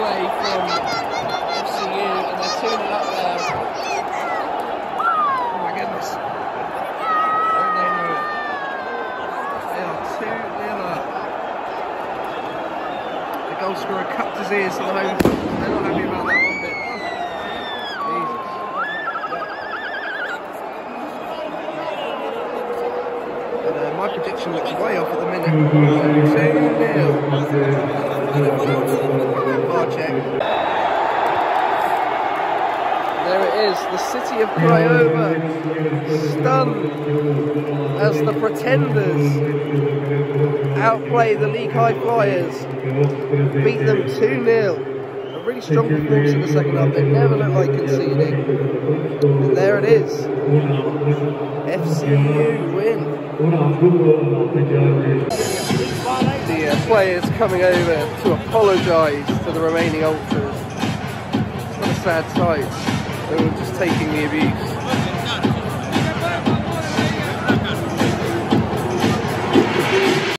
away from FCU and they're 2 0 up there. Oh my goodness. Don't they know it? They are The goal scorer cupped his ears to the home. They're not happy about that uh, my prediction looks way off at the minute. Mm-hmm. 2 0. There it is, the city of Craiova, stunned as the pretenders outplay the League High Flyers, beat them 2 0. A really strong performance in the second half, they never look like conceding. And there it is, FCU win. Players coming over to apologise to the remaining ultras. What a sad sight. They were just taking the abuse.